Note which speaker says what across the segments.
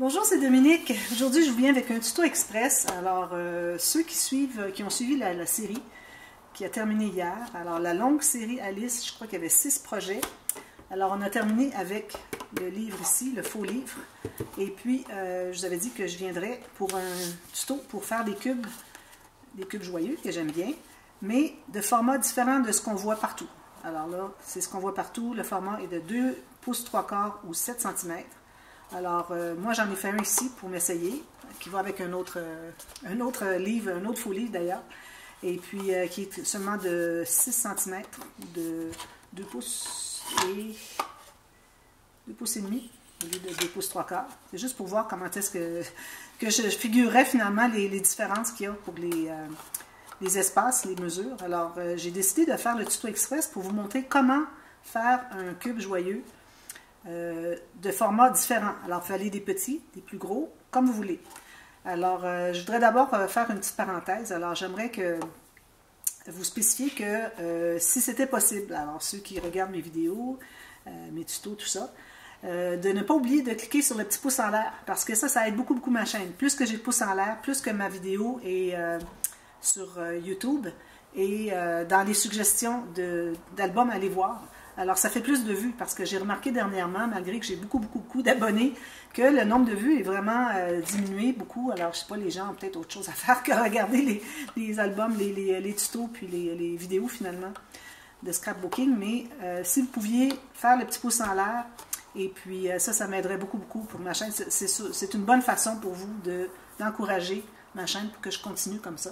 Speaker 1: Bonjour, c'est Dominique. Aujourd'hui, je vous viens avec un tuto express. Alors, euh, ceux qui suivent, qui ont suivi la, série qui a terminé hier, alors la longue série Alice, je crois qu'il y avait six projets. Alors, on a terminé avec le livre ici, le faux livre. Et puis, euh, je vous avais dit que je viendrais pour un tuto pour faire des cubes, des cubes joyeux que j'aime bien, mais de format différent de ce qu'on voit partout. Alors là, c'est ce qu'on voit partout. Le format est de 2 pouces 3 quarts ou 7 cm. Alors, euh, moi, j'en ai fait un ici pour m'essayer, qui va avec un autre, euh, livre, un autre faux livre d'ailleurs, et puis euh, qui est seulement de 6 cm, de 2 pouces et 2 pouces et demi, au lieu de 2 pouces 3 quarts. C'est juste pour voir comment est-ce que, je figurerais finalement les, différences qu'il y a pour les espaces, les mesures. Alors, j'ai décidé de faire le tuto express pour vous montrer comment faire un cube joyeux euh, de formats différents. Alors, il fallait des petits, des plus gros, comme vous voulez. Alors, euh, je voudrais d'abord euh, faire une petite parenthèse. Alors, j'aimerais que vous spécifiez que si c'était possible, alors ceux qui regardent mes vidéos, mes tutos, tout ça, de ne pas oublier de cliquer sur le petit pouce en l'air, parce que ça, ça aide beaucoup, beaucoup ma chaîne. Plus que j'ai le pouce en l'air, plus que ma vidéo est sur YouTube et dans les suggestions d'albums à aller voir, alors, ça fait plus de vues parce que j'ai remarqué dernièrement, malgré que j'ai beaucoup, beaucoup, beaucoup d'abonnés, que le nombre de vues est vraiment euh, diminué beaucoup. Alors, je sais pas, les gens ont peut-être autre chose à faire que regarder les, albums, les, tutos, puis les, vidéos finalement de scrapbooking. Mais euh, si vous pouviez faire le petit pouce en l'air, et puis euh, ça, ça m'aiderait beaucoup, beaucoup pour ma chaîne. C'est une bonne façon pour vous d'encourager ma chaîne pour que je continue comme ça.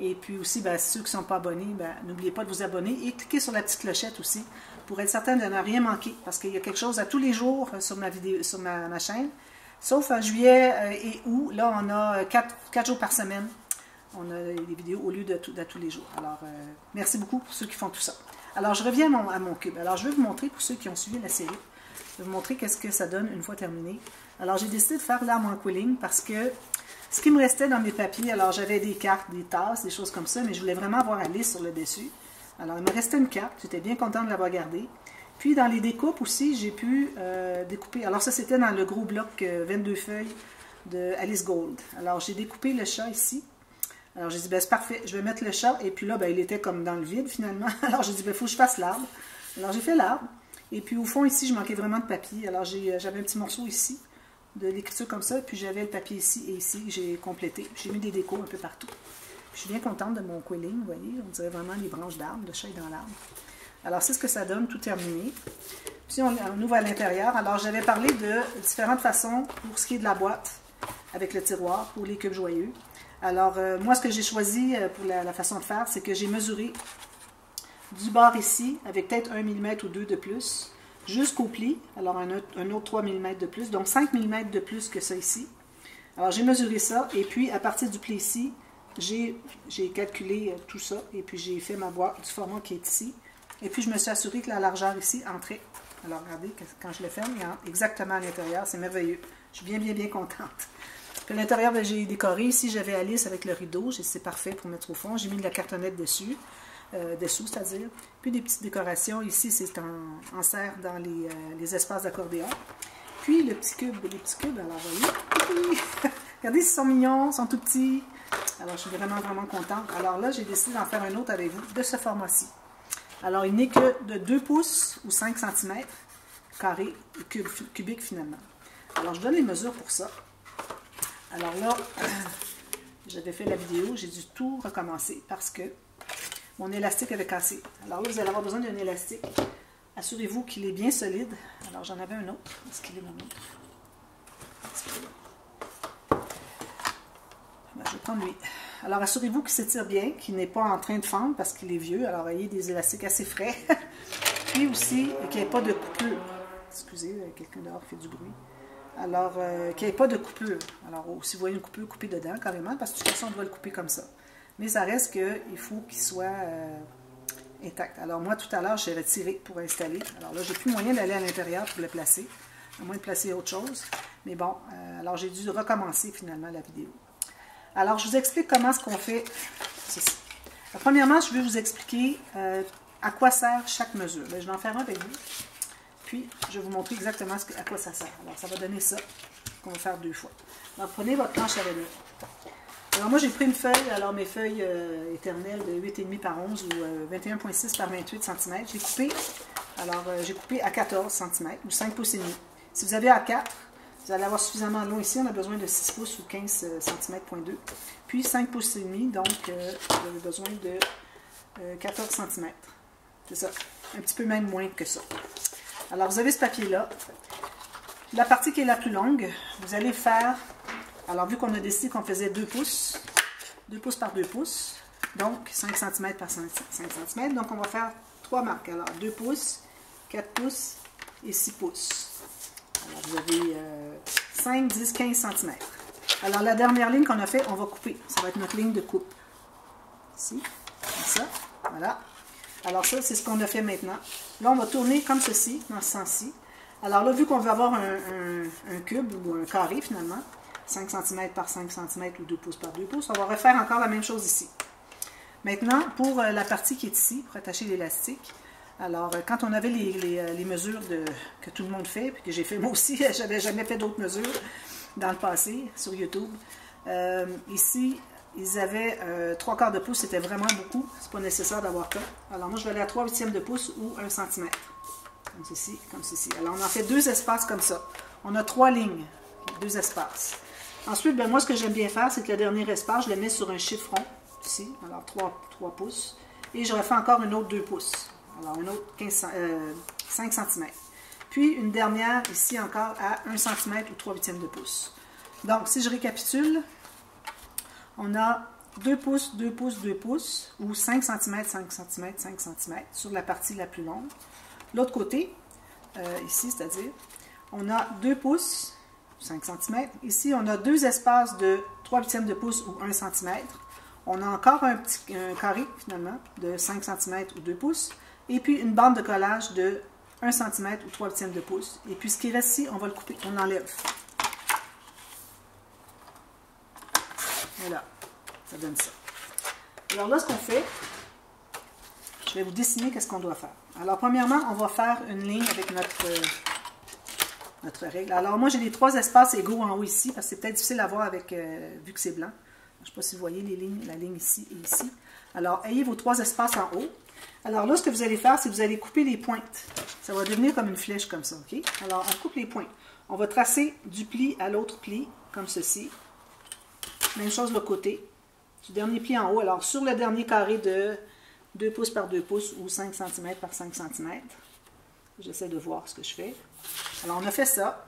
Speaker 1: Et puis aussi, ben, ceux qui ne sont pas abonnés, ben, n'oubliez pas de vous abonner et cliquez sur la petite clochette aussi pour être certain de ne rien manquer, parce qu'il y a quelque chose à tous les jours euh, sur ma, chaîne, sauf en juillet euh, et août. Là, on a euh, quatre, jours par semaine. On a des vidéos au lieu de, tous les jours. Alors, merci beaucoup pour ceux qui font tout ça. Alors, je reviens à mon, cube. Alors, je vais vous montrer, pour ceux qui ont suivi la série, je vais vous montrer qu'est-ce que ça donne une fois terminé. Alors, j'ai décidé de faire l'arme en quilling parce que ce qui me restait dans mes papiers, alors j'avais des cartes, des tasses, des choses comme ça, mais je voulais vraiment avoir la liste sur le dessus. Alors, il me restait une carte. J'étais bien content de l'avoir gardée. Puis, dans les découpes aussi, j'ai pu euh, découper. Alors, ça, c'était dans le gros bloc 22 euh, feuilles de Alice Gold. Alors, j'ai découpé le chat ici. Alors, j'ai dit, ben, c'est parfait. Je vais mettre le chat. Et puis là, ben, il était comme dans le vide, finalement. Alors, j'ai dit, ben, faut que je fasse l'arbre. Alors, j'ai fait l'arbre. Et puis, au fond, ici, je manquais vraiment de papier. Alors, euh, j'avais un petit morceau ici de l'écriture comme ça. Puis, j'avais le papier ici et ici. J'ai complété. J'ai mis des décos un peu partout. Je suis bien contente de mon quilling, vous voyez, on dirait vraiment les branches d'arbre, de chat dans l'arbre. Alors, c'est ce que ça donne, tout terminé. Puis, on, ouvre à l'intérieur. Alors, j'avais parlé de différentes façons pour ce qui est de la boîte avec le tiroir pour les cubes joyeux. Alors, euh, moi, ce que j'ai choisi euh, pour la, façon de faire, c'est que j'ai mesuré du bord ici, avec peut-être 1 mm ou 2 de plus, jusqu'au pli. Alors, un autre, un autre 3 mm de plus, donc 5 mm de plus que ça ici. Alors, j'ai mesuré ça, et puis, à partir du pli ici, j'ai calculé euh, tout ça et puis j'ai fait ma boîte du format qui est ici. Et puis je me suis assuré que la largeur ici entrait. Alors regardez, quand je le ferme, il y a exactement à l'intérieur. C'est merveilleux. Je suis bien, bien, bien contente. Puis à l'intérieur, ben, j'ai décoré. Ici, j'avais Alice avec le rideau. C'est parfait pour mettre au fond. J'ai mis de la cartonnette dessus. Euh, dessous, c'est-à-dire. Puis des petites décorations. Ici, c'est en, serre dans les, euh, les espaces d'accordéon. Puis le petit cube, les petits cubes, alors voyez. Regardez, ils sont mignons, ils sont tout petits. Alors, je suis vraiment, vraiment contente. Alors là, j'ai décidé d'en faire un autre avec vous, de ce format-ci. Alors, il n'est que de 2 pouces ou 5 cm carré, cubique finalement. Alors, je donne les mesures pour ça. Alors là, j'avais fait la vidéo, j'ai dû tout recommencer parce que mon élastique avait cassé. Alors là, vous allez avoir besoin d'un élastique. Assurez-vous qu'il est bien solide. Alors, j'en avais un autre? Est-ce qu'il est mon autre? Ben, je vais prendre lui. Alors, assurez-vous qu'il s'étire bien, qu'il n'est pas en train de fendre parce qu'il est vieux. Alors, ayez des élastiques assez frais. Puis aussi, qu'il n'y ait pas de coupure. Excusez, euh, quelqu'un dehors fait du bruit. Alors, euh, qu'il n'y ait pas de coupure. Alors, oh, si vous voyez une coupure, coupez dedans carrément, parce que de toute façon, on doit le couper comme ça. Mais ça reste qu'il faut qu'il soit euh, intact. Alors, moi, tout à l'heure, j'ai retiré pour installer. Alors là, j'ai plus moyen d'aller à l'intérieur pour le placer, à moins de placer autre chose. Mais bon, alors j'ai dû recommencer finalement la vidéo. Alors, je vous explique comment est-ce qu'on fait ceci. premièrement, je vais vous expliquer euh, à quoi sert chaque mesure. Ben, je vais en faire un avec vous. Puis, je vais vous montrer exactement à quoi ça sert. Alors, ça va donner ça. qu'on va faire deux fois. Alors, prenez votre planche à laine. Alors, moi, j'ai pris une feuille, alors mes feuilles euh, éternelles de 8,5 par 11 ou 21,6 par 28 cm. J'ai coupé, alors, j'ai coupé à 14 cm ou 5 pouces et demi. Si vous avez à 4, vous allez avoir suffisamment long ici. On a besoin de 6 pouces ou 15 cm, point 2. Puis 5 pouces et demi, donc vous avez besoin de 14 cm. C'est ça. Un petit peu même moins que ça. Alors, vous avez ce papier-là. La partie qui est la plus longue, vous allez faire... Alors, vu qu'on a décidé qu'on faisait 2 pouces, 2 pouces par 2 pouces, donc 5 cm par 5, cm, donc on va faire 3 marques. Alors, 2 pouces, 4 pouces et 6 pouces. Vous avez 5, 10, 15 cm. Alors, la dernière ligne qu'on a fait, on va couper. Ça va être notre ligne de coupe. Ici, comme ça, voilà. Alors ça, c'est ce qu'on a fait maintenant. Là, on va tourner comme ceci, dans ce sens-ci. Alors là, vu qu'on veut avoir un, cube ou un carré finalement, 5 cm par 5 cm ou 2 pouces par 2 pouces, on va refaire encore la même chose ici. Maintenant, pour euh, la partie qui est ici, pour attacher l'élastique, alors euh, quand on avait les, euh, mesures que tout le monde fait, puis que j'ai fait moi aussi, j'avais jamais fait d'autres mesures dans le passé sur YouTube. ici, ils avaient euh, 3 quarts de pouce, c'était vraiment beaucoup. C'est pas nécessaire d'avoir ça. Alors moi, je vais aller à 3 huitièmes de pouce ou 1 cm. Comme ceci, comme ceci. Alors on en fait deux espaces comme ça. On a trois lignes, deux espaces. Ensuite, ben, moi, ce que j'aime bien faire, c'est que le dernier espace, je le mets sur un chiffron, ici, alors 3, 3 pouces. Et je refais encore une autre 2 pouces. Alors une autre 15, 5 cm. Puis une dernière ici encore à 1 cm ou 3 huitièmes de pouce. Donc, si je récapitule, on a 2 pouces, 2 pouces, 2 pouces, ou 5 cm, 5 cm, 5 cm sur la partie la plus longue. L'autre côté, euh, ici, c'est-à-dire, on a 2 pouces, 5 cm. Ici, on a deux espaces de 3 huitièmes de pouce ou 1 cm. On a encore un petit carré, finalement, de 5 cm ou 2 pouces. Et puis, une bande de collage de 1 cm ou 3 huitièmes de pouce. Et puis, ce qui reste ici, on va le couper, on enlève. Voilà, ça donne ça. Alors là, ce qu'on fait, je vais vous dessiner qu'est-ce qu'on doit faire. Alors, premièrement, on va faire une ligne avec notre, notre règle. Alors, moi, j'ai les trois espaces égaux en haut ici, parce que c'est peut-être difficile à voir avec, euh, vu que c'est blanc. Je ne sais pas si vous voyez les lignes, la ligne ici et ici. Alors, ayez vos trois espaces en haut. Alors là, ce que vous allez faire, c'est que vous allez couper les pointes. Ça va devenir comme une flèche comme ça, OK? Alors, on coupe les pointes. On va tracer du pli à l'autre pli, comme ceci. Même chose le côté. Du dernier pli en haut. Alors, sur le dernier carré de 2 pouces par 2 pouces ou 5 cm par 5 cm. J'essaie de voir ce que je fais. Alors, on a fait ça.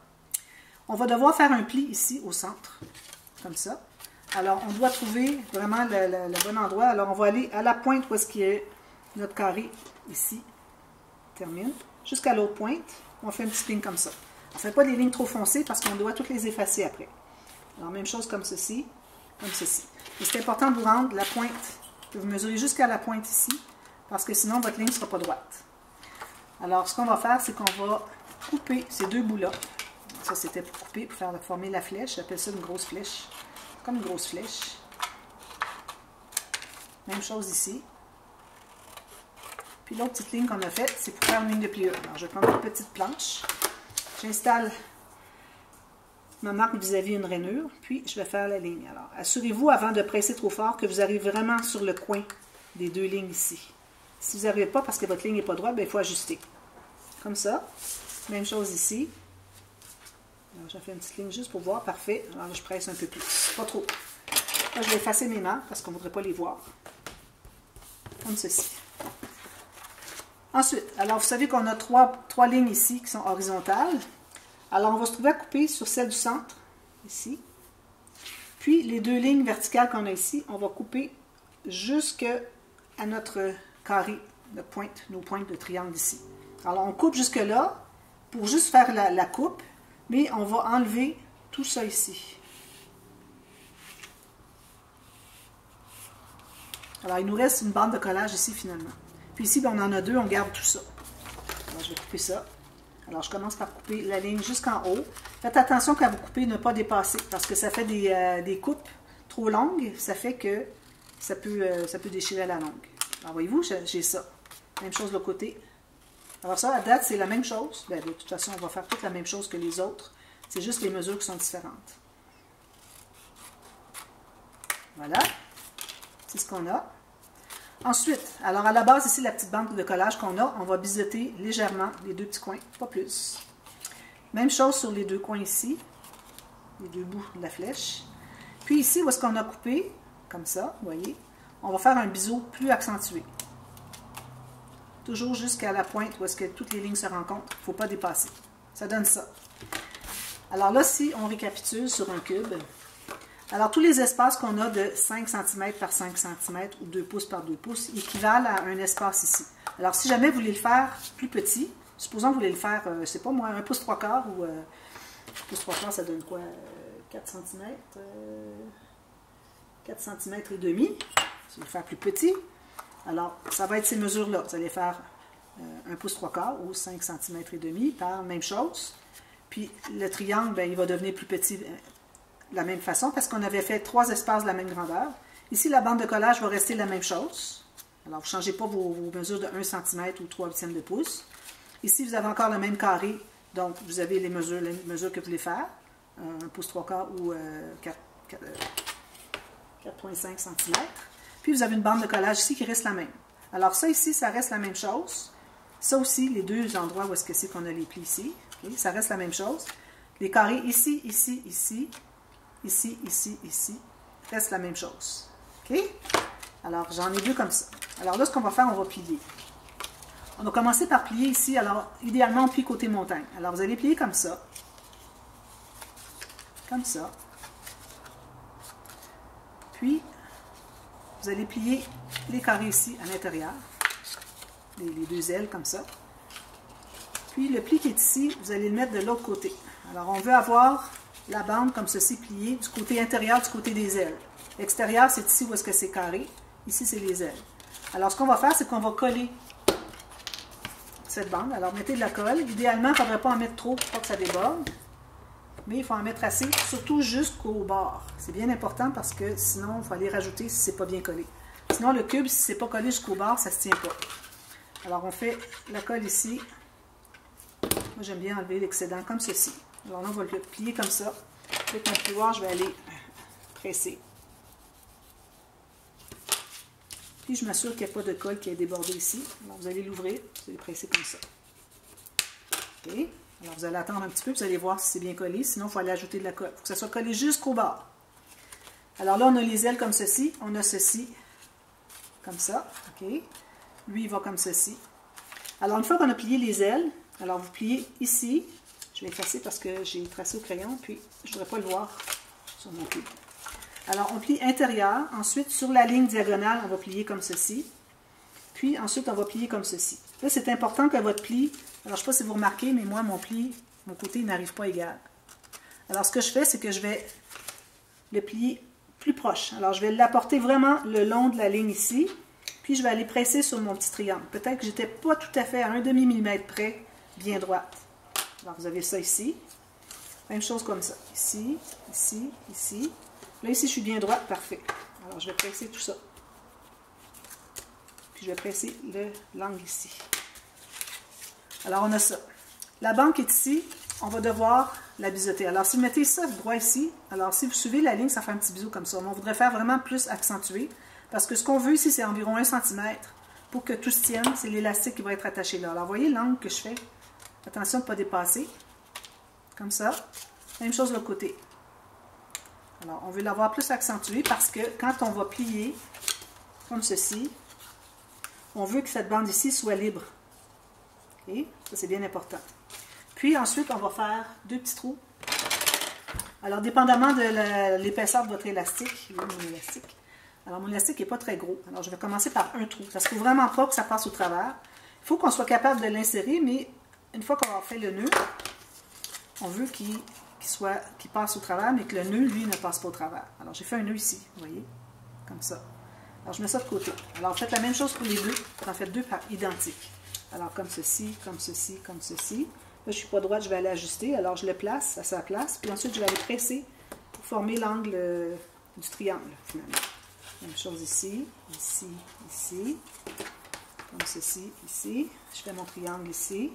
Speaker 1: On va devoir faire un pli ici au centre, comme ça. Alors, on doit trouver vraiment le, bon endroit. Alors, on va aller à la pointe où est-ce qu'il est notre carré ici. Termine. Jusqu'à l'autre pointe, on fait une petite ligne comme ça. On ne fait pas des lignes trop foncées parce qu'on doit toutes les effacer après. Alors, même chose comme ceci comme ceci. c'est important de vous rendre la pointe, que vous mesurez jusqu'à la pointe ici, parce que sinon votre ligne ne sera pas droite. Alors, ce qu'on va faire, c'est qu'on va couper ces deux bouts-là. Ça, c'était pour couper, pour faire former la flèche. J'appelle ça une grosse flèche. Comme une grosse flèche. Même chose ici. Puis l'autre petite ligne qu'on a faite, c'est pour faire une ligne de pliure. Alors, je vais prendre une petite planche. J'installe ma marque vis-à-vis une rainure, puis je vais faire la ligne. Alors, assurez-vous avant de presser trop fort que vous arrivez vraiment sur le coin des deux lignes ici. Si vous n'arrivez pas parce que votre ligne n'est pas droite, ben, il faut ajuster. Comme ça. Même chose ici. Alors, j'ai fait une petite ligne juste pour voir. Parfait. Alors, je presse un peu plus. Pas trop. Je vais effacer mes marques parce qu'on ne voudrait pas les voir. Comme ceci. Ensuite, alors vous savez qu'on a trois, trois lignes ici qui sont horizontales. Alors, on va se trouver à couper sur celle du centre, ici. Puis, les deux lignes verticales qu'on a ici, on va couper jusqu'à notre carré, de pointe, nos pointes de triangle ici. Alors, on coupe jusque là pour juste faire la, coupe, mais on va enlever tout ça ici. Alors, il nous reste une bande de collage ici, finalement. Puis ici, ben, on en a deux, on garde tout ça. Alors, je vais couper ça. Alors, je commence par couper la ligne jusqu'en haut. Faites attention quand vous coupez, ne pas dépasser, parce que ça fait des, euh, coupes trop longues. Ça fait que ça peut, euh, ça peut déchirer la longue. Alors, voyez-vous, j'ai ça. Même chose de l'autre côté. Alors ça, à date, c'est la même chose. Ben, de toute façon, on va faire toute la même chose que les autres. C'est juste les mesures qui sont différentes. Voilà. C'est ce qu'on a. Ensuite, alors à la base, ici, la petite bande de collage qu'on a, on va biseauter légèrement les deux petits coins, pas plus. Même chose sur les deux coins ici, les deux bouts de la flèche. Puis ici, où est-ce qu'on a coupé, comme ça, vous voyez, on va faire un biseau plus accentué. Toujours jusqu'à la pointe où est-ce que toutes les lignes se rencontrent. Il ne faut pas dépasser. Ça donne ça. Alors là, si on récapitule sur un cube, alors tous les espaces qu'on a de 5 cm par 5 cm ou 2 pouces par 2 pouces équivalent à un espace ici. Alors si jamais vous voulez le faire plus petit, supposons que vous voulez le faire, euh, sais pas moi, 1 pouce 3 quarts ou 1 euh, pouce 3 quarts, ça donne quoi 4 cm 4 cm et demi. Si vous voulez le faire plus petit, alors ça va être ces mesures-là. Vous allez faire 1 euh, pouce 3 quarts ou 5 cm et demi par même chose. Puis le triangle, ben, il va devenir plus petit de la même façon parce qu'on avait fait trois espaces de la même grandeur. Ici, la bande de collage va rester la même chose. Alors, vous ne changez pas vos, mesures de 1 cm ou 3 huitièmes de pouce. Ici, vous avez encore le même carré, donc vous avez les mesures, que vous voulez faire, 1 pouce 3 quarts ou 4,5 euh, cm. Puis, vous avez une bande de collage ici qui reste la même. Alors, ça ici, ça reste la même chose. Ça aussi, les deux endroits où est-ce que c'est qu'on a les plis ici, ça reste la même chose. Les carrés ici, ici, ici, ici, ici, ici, reste la même chose. OK? Alors, j'en ai deux comme ça. Alors là, ce qu'on va faire, on va plier. On va commencer par plier ici. Alors, idéalement, on plie côté montagne. Alors, vous allez plier comme ça. Comme ça. Puis, vous allez plier les carrés ici à l'intérieur. Les, les, deux ailes comme ça. Puis, le pli qui est ici, vous allez le mettre de l'autre côté. Alors, on veut avoir la bande comme ceci pliée du côté intérieur, du côté des ailes. L'extérieur, c'est ici où est-ce que c'est carré. Ici, c'est les ailes. Alors, ce qu'on va faire, c'est qu'on va coller cette bande. Alors, mettez de la colle. Idéalement, il ne faudrait pas en mettre trop pour pas que ça déborde. Mais il faut en mettre assez, surtout jusqu'au bord. C'est bien important parce que sinon, il faut aller rajouter si ce n'est pas bien collé. Sinon, le cube, si ce n'est pas collé jusqu'au bord, ça ne se tient pas. Alors, on fait la colle ici. Moi, j'aime bien enlever l'excédent comme ceci. Alors là, on va le plier comme ça. Avec mon plioir, je vais aller presser. Puis je m'assure qu'il n'y a pas de colle qui est débordé ici. Alors vous allez l'ouvrir, vous allez presser comme ça. OK? Alors vous allez attendre un petit peu, vous allez voir si c'est bien collé. Sinon, il faut aller ajouter de la colle. Il faut que ça soit collé jusqu'au bord. Alors là, on a les ailes comme ceci. On a ceci comme ça. OK? Lui, il va comme ceci. Alors, une fois qu'on a plié les ailes, alors vous pliez ici, je vais effacer parce que j'ai tracé au crayon, puis je ne voudrais pas le voir sur mon cube. Alors, on plie intérieur. Ensuite, sur la ligne diagonale, on va plier comme ceci. Puis, ensuite, on va plier comme ceci. Là, c'est important que votre pli, alors je ne sais pas si vous remarquez, mais moi, mon pli, mon côté n'arrive pas égal. Alors, ce que je fais, c'est que je vais le plier plus proche. Alors, je vais l'apporter vraiment le long de la ligne ici. Puis, je vais aller presser sur mon petit triangle. Peut-être que je n'étais pas tout à fait à un demi-millimètre près, bien droite. Alors, vous avez ça ici. Même chose comme ça. Ici, ici, ici. Là, ici, je suis bien droite. Parfait. Alors, je vais presser tout ça. Puis, je vais presser le ici. Alors, on a ça. La banque est ici. On va devoir la biseauter. Alors, si vous mettez ça droit ici, alors si vous suivez la ligne, ça fait un petit bisou comme ça. Mais on voudrait faire vraiment plus accentué. Parce que ce qu'on veut ici, c'est environ 1 cm. Pour que tout se tienne, c'est l'élastique qui va être attaché là. Alors, voyez l'angle que je fais? Attention de ne pas dépasser. Comme ça. Même chose de l'autre côté. Alors, on veut l'avoir plus accentué parce que quand on va plier, comme ceci, on veut que cette bande ici soit libre. OK? Ça, c'est bien important. Puis ensuite, on va faire deux petits trous. Alors, dépendamment de l'épaisseur de votre élastique, mon élastique. Alors, mon élastique n'est pas très gros. Alors, je vais commencer par un trou. Qu'il ne faut vraiment pas que ça passe au travers. Il faut qu'on soit capable de l'insérer, mais une fois qu'on a fait le nœud, on veut qu'il soit passe au travers, mais que le nœud, lui, ne passe pas au travers. Alors, j'ai fait un nœud ici, vous voyez, comme ça. Alors, je mets ça de côté. Alors, faites la même chose pour les deux. Vous en faites deux par identiques. Alors, comme ceci, comme ceci, comme ceci. Là, je ne suis pas droite, je vais aller ajuster. Alors, je le place à sa place. Puis ensuite, je vais aller presser pour former l'angle euh, du triangle, finalement. Même chose ici, ici, ici. Comme ceci, ici. Je fais mon triangle ici.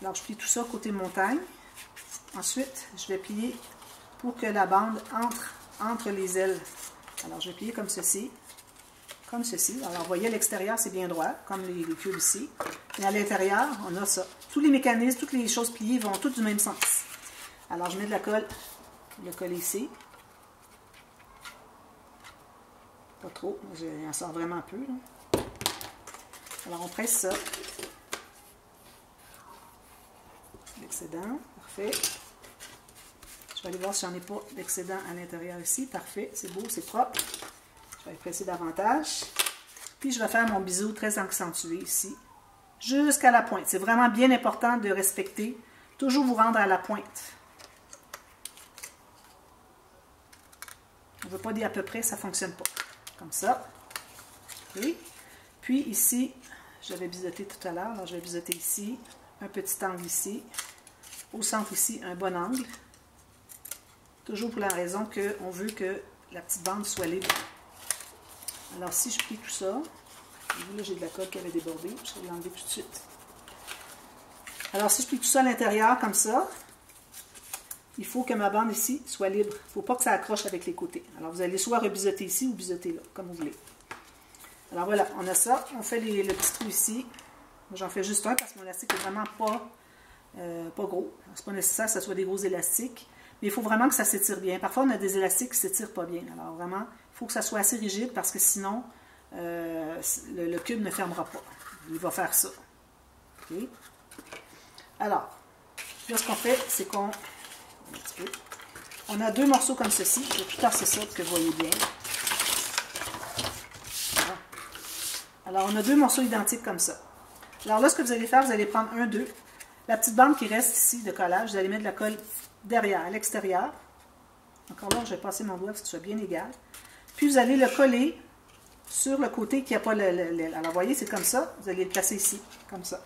Speaker 1: Alors, je plie tout ça côté montagne. ensuite, je vais plier pour que la bande entre entre les ailes. Alors, je vais plier comme ceci. Comme ceci. Alors, vous voyez, l'extérieur, c'est bien droit, comme les, cubes ici. Et à l'intérieur, on a ça. Tous les mécanismes, toutes les choses pliées vont toutes du même sens. Alors, je mets de la colle, le coller ici. Pas trop, j'en sors vraiment un peu. Alors, on presse ça. Parfait. Je vais aller voir si j'en ai pas d'excédent à l'intérieur ici. Parfait, c'est beau, c'est propre. Je vais presser davantage. Puis, je vais faire mon bisou très accentué ici, jusqu'à la pointe. C'est vraiment bien important de respecter, toujours vous rendre à la pointe. On ne veut pas dire à peu près, ça ne fonctionne pas. Comme ça. Puis ici, j'avais biseauté tout à l'heure, alors je vais biseauter ici, un petit angle ici, au centre ici, un bon angle. Toujours pour la raison qu'on veut que la petite bande soit libre. Alors si je plie tout ça, là j'ai de la colle qui avait débordé, je vais l'enlever tout de suite. Alors si je plie tout ça à l'intérieur comme ça, il faut que ma bande ici soit libre. Il ne faut pas que ça accroche avec les côtés. Alors, vous allez soit rebiseauter ici ou biseauter là, comme vous voulez. Alors voilà, on a ça. On fait le petit trou ici. J'en fais juste un parce que mon élastique n'est vraiment pas, euh, pas gros. Ce n'est pas nécessaire que ce soit des gros élastiques. Mais il faut vraiment que ça s'étire bien. Parfois, on a des élastiques qui ne s'étirent pas bien. Alors vraiment, il faut que ça soit assez rigide parce que sinon, euh, le, cube ne fermera pas. Il va faire ça. Alors, là, ce qu'on fait, c'est qu'on on a deux morceaux comme ceci. Je vais tout tasser ça pour que vous voyez bien. Alors, on a deux morceaux identiques comme ça. Alors là, ce que vous allez faire, vous allez prendre un, deux. La petite bande qui reste ici de collage, vous allez mettre de la colle derrière, à l'extérieur. Encore là, je vais passer mon doigt pour que soit bien égal. Puis, vous allez le coller sur le côté qui n'a pas l'aile. Alors, vous voyez, c'est comme ça. Vous allez le placer ici, comme ça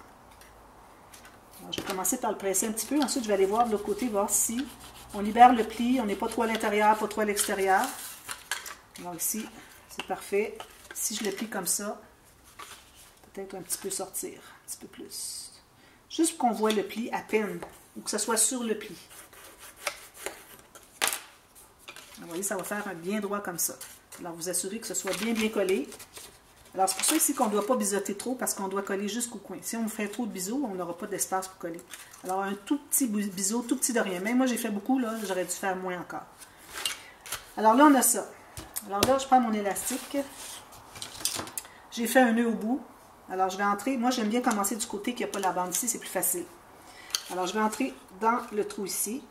Speaker 1: je vais commencer par le presser un petit peu. Ensuite, je vais aller voir de l'autre côté, voir si on libère le pli. On n'est pas trop à l'intérieur, pas trop à l'extérieur. Alors ici, c'est parfait. Si je le plie comme ça, peut-être un petit peu sortir, un petit peu plus. Juste qu'on voit le pli à peine, ou que ce soit sur le pli. Vous voyez, ça va faire bien droit comme ça. Alors, vous assurez que ce soit bien, bien collé. Alors, c'est pour ça ici qu'on ne doit pas biseauter trop parce qu'on doit coller jusqu'au coin. Si on fait trop de biseaux, on n'aura pas d'espace pour coller. Alors, un tout petit biseau, tout petit de rien. Même moi, j'ai fait beaucoup, là, j'aurais dû faire moins encore. Alors là, on a ça. Alors là, je prends mon élastique. J'ai fait un nœud au bout. Alors, je vais entrer. Moi, j'aime bien commencer du côté qui n'y a pas la bande ici, c'est plus facile. Alors, je vais entrer dans le trou ici.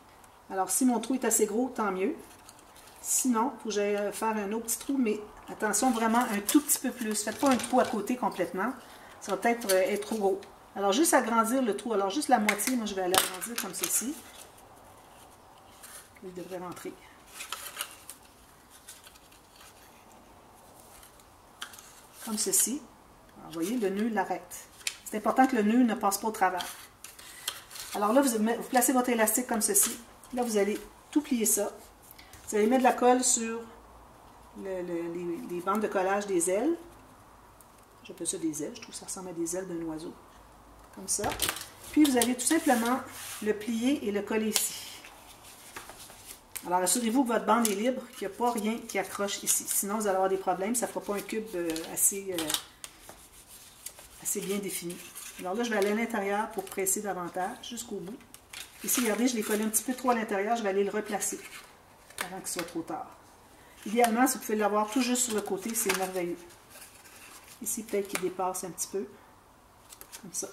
Speaker 1: Alors, si mon trou est assez gros, tant mieux. Sinon, il faut j'aille faire un autre petit trou, mais Attention, vraiment un tout petit peu plus. Faites pas un trou à côté complètement. Ça va peut-être euh, être trop gros. Alors, juste agrandir le trou. Alors, juste la moitié, moi, je vais aller agrandir comme ceci. Il devrait rentrer. Comme ceci. Vous voyez, le nœud l'arrête. C'est important que le nœud ne passe pas au travers. Alors là, vous, placez votre élastique comme ceci. Là, vous allez tout plier ça. Vous allez mettre de la colle sur les, bandes de collage des ailes. J'appelle ça des ailes, je trouve que ça ressemble à des ailes d'un oiseau. Comme ça. Puis vous allez tout simplement le plier et le coller ici. Alors assurez-vous que votre bande est libre, qu'il n'y a pas rien qui accroche ici. Sinon, vous allez avoir des problèmes, ça ne fera pas un cube euh, assez, euh, assez bien défini. Alors là, je vais aller à l'intérieur pour presser davantage jusqu'au bout. Ici, regardez, je l'ai collé un petit peu trop à l'intérieur, je vais aller le replacer avant qu'il soit trop tard. Idéalement, si vous pouvez l'avoir tout juste sur le côté, c'est merveilleux. Ici, peut-être qu'il dépasse un petit peu. Comme ça.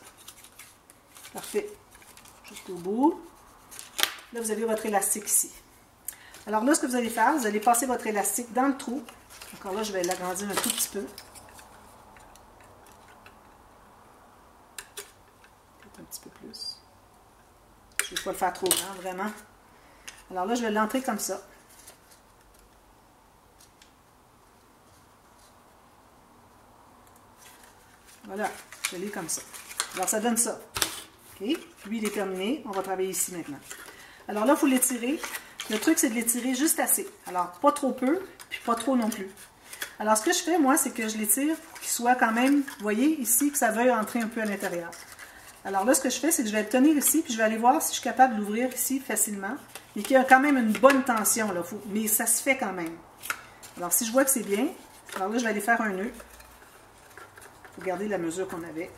Speaker 1: Parfait. Jusqu'au bout. Là, vous avez votre élastique ici. Alors là, ce que vous allez faire, vous allez passer votre élastique dans le trou. Encore là, je vais l'agrandir un tout petit peu. Peut-être un peu plus. Je ne vais pas le faire trop grand, vraiment. Alors là, je vais l'entrer comme ça. Voilà, je l'ai comme ça. Alors, ça donne ça. OK? Lui, il est terminé. On va travailler ici maintenant. Alors là, il faut l'étirer. Le truc, c'est de l'étirer juste assez. Alors, pas trop peu, puis pas trop non plus. Alors, ce que je fais, moi, c'est que je l'étire pour qu'il soit quand même, vous voyez, ici, que ça veuille entrer un peu à l'intérieur. Alors là, ce que je fais, c'est que je vais le tenir ici, puis je vais aller voir si je suis capable de l'ouvrir ici facilement. Mais qu'il y a quand même une bonne tension, là. mais ça se fait quand même. Alors, si je vois que c'est bien, alors là, je vais aller faire un nœud. Garder la mesure qu'on avait.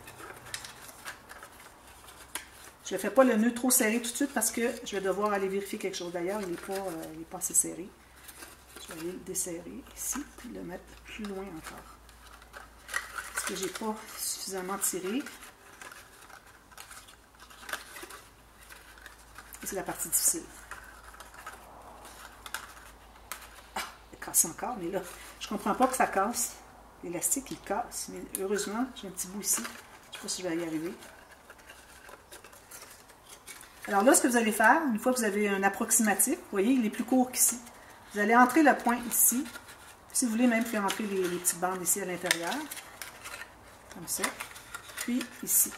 Speaker 1: Je ne fais pas le nœud trop serré tout de suite parce que je vais devoir aller vérifier quelque chose. D'ailleurs, il n'est pas, euh, pas assez serré. Je vais aller le desserrer ici, puis le mettre plus loin encore. Parce que je n'ai pas suffisamment tiré. C'est la partie difficile. Ah, il casse encore, mais là, je comprends pas que ça casse. L'élastique, il casse. Mais heureusement, j'ai un petit bout ici. Je sais pas si je vais y arriver. Alors là, ce que vous allez faire, une fois que vous avez un approximatif, vous voyez, il est plus court qu'ici. Vous allez entrer le point ici. Si vous voulez même faire entrer les, les petites bandes ici à l'intérieur. Comme ça. Puis ici.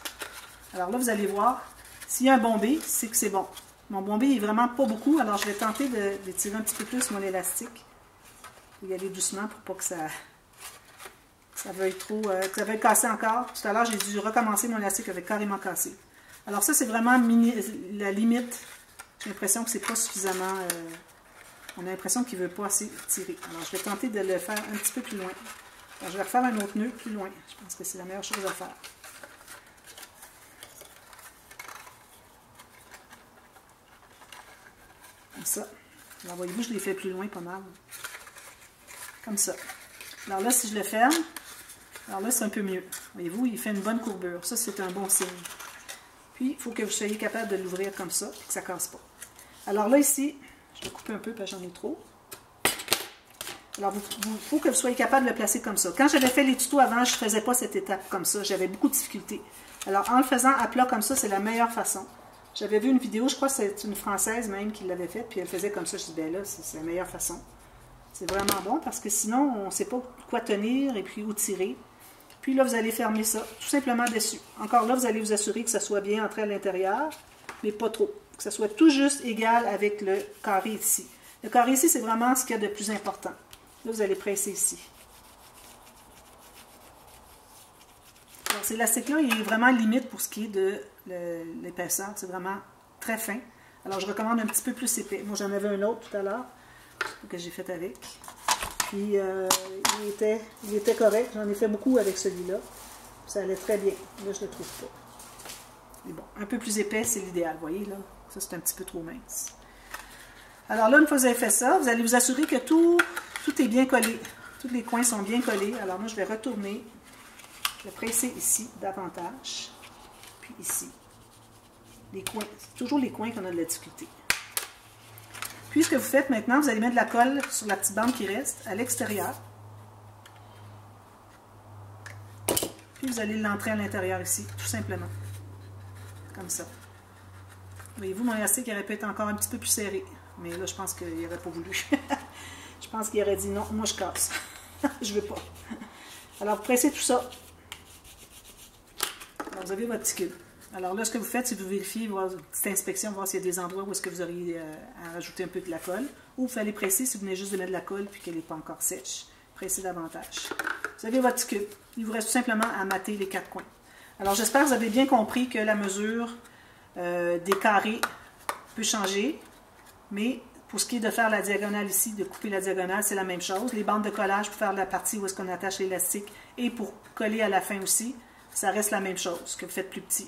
Speaker 1: Alors là, vous allez voir, s'il y a un bombé, c'est que c'est bon. Mon bombé est vraiment pas beaucoup, alors je vais tenter de, tirer un petit peu plus mon élastique. y aller doucement pour pas que ça, ça veuille trop, euh, que ça veuille casser encore. Tout à l'heure, j'ai dû recommencer mon élastique avec carrément cassé. Alors ça, c'est vraiment la limite. J'ai l'impression que c'est pas suffisamment... Euh, on a l'impression qu'il ne veut pas assez tirer. Alors, je vais tenter de le faire un petit peu plus loin. Je vais refaire un autre nœud plus loin. Je pense que c'est la meilleure chose à faire. Comme ça. Alors, voyez-vous, je l'ai fait plus loin pas mal. Comme ça. Alors là, si je le ferme, alors là, c'est un peu mieux. Voyez-vous, il fait une bonne courbure. Ça, c'est un bon signe. Puis, il faut que vous soyez capable de l'ouvrir comme ça, et que ça ne casse pas. Alors là, ici, je vais couper un peu parce que j'en ai trop. Alors, il faut que vous soyez capable de le placer comme ça. Quand j'avais fait les tutos avant, je ne faisais pas cette étape comme ça. J'avais beaucoup de difficultés. Alors, en le faisant à plat comme ça, c'est la meilleure façon. J'avais vu une vidéo, je crois que c'est une Française même qui l'avait faite, puis elle faisait comme ça. Je dis, ben là, c'est la meilleure façon. C'est vraiment bon parce que sinon, on ne sait pas quoi tenir et puis où tirer. Puis là, vous allez fermer ça tout simplement dessus. Encore là, vous allez vous assurer que ça soit bien entré à l'intérieur, mais pas trop. Que ça soit tout juste égal avec le carré ici. Le carré ici, c'est vraiment ce qu'il y a de plus important. Là, vous allez presser ici. Alors, cet élastique-là, il est vraiment limite pour ce qui est de l'épaisseur. C'est vraiment très fin. Alors, je recommande un petit peu plus épais. Moi, j'en avais un autre tout à l'heure que j'ai fait avec. Puis, euh, il, était, il était correct. J'en ai fait beaucoup avec celui-là. Ça allait très bien. Là, je ne le trouve pas. Mais bon, un peu plus épais, c'est l'idéal. Vous voyez, là? Ça, c'est un petit peu trop mince. Alors là, une fois que vous avez fait ça, vous allez vous assurer que tout, tout est bien collé. Tous les coins sont bien collés. Alors moi, je vais retourner. Vais presser ici davantage. Puis ici. Les coins. C'est toujours les coins qu'on a de la difficulté. Puis ce que vous faites maintenant, vous allez mettre de la colle sur la petite bande qui reste à l'extérieur. Puis vous allez l'entrer à l'intérieur ici, tout simplement. Comme ça. Voyez-vous, mon élastique aurait pu être encore un petit peu plus serré. Mais là, je pense qu'il n'aurait pas voulu. je pense qu'il aurait dit non, moi je casse. je veux pas. Alors, vous pressez tout ça. Vous avez votre petit cube. Alors là, ce que vous faites, c'est vous vérifiez, voir une petite inspection, voir s'il y a des endroits où vous auriez euh, à rajouter un peu de la colle. Ou vous allez presser si vous venez juste de mettre de la colle puis qu'elle n'est pas encore sèche. Pressez davantage. Vous avez votre petit cube. Il vous reste tout simplement à mater les quatre coins. Alors j'espère que vous avez bien compris que la mesure euh, des carrés peut changer. Mais pour ce qui est de faire la diagonale ici, de couper la diagonale, c'est la même chose. Les bandes de collage pour faire la partie où est-ce qu'on attache l'élastique et pour coller à la fin aussi, ça reste la même chose, que vous faites plus petit.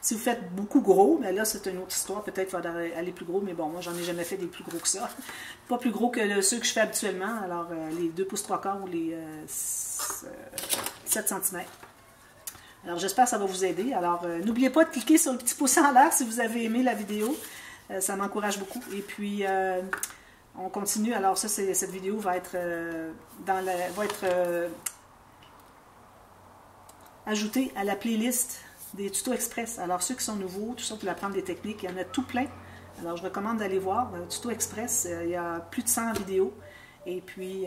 Speaker 1: Si vous faites beaucoup gros, ben là, c'est une autre histoire. Peut-être qu'il faudrait aller plus gros, mais bon, moi, j'en ai jamais fait des plus gros que ça. Pas plus gros que ceux que je fais habituellement. Alors, euh, les 2 pouces 3 quarts ou les 7 euh, cm. Alors, j'espère que ça va vous aider. Alors, n'oubliez pas de cliquer sur le petit pouce en l'air si vous avez aimé la vidéo. Euh, ça m'encourage beaucoup. Et puis, euh, on continue. Alors ça, cette vidéo va être, euh, dans la, va être ajoutée à la playlist des tutos express. Alors ceux qui sont nouveaux, tout ça pour apprendre des techniques, il y en a tout plein. Alors je recommande d'aller voir. Le tuto express, il y a plus de 100 vidéos. Et puis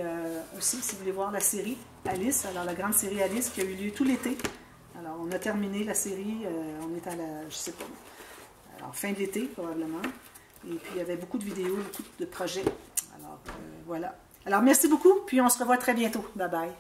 Speaker 1: aussi, si vous voulez voir la série Alice, alors la grande série Alice qui a eu lieu tout l'été. Alors on a terminé la série, on est à la, je sais pas, alors, fin de l'été, probablement. Et puis, il y avait beaucoup de vidéos, beaucoup de projets. Alors, euh, voilà. Alors, merci beaucoup, puis on se revoit très bientôt. Bye bye.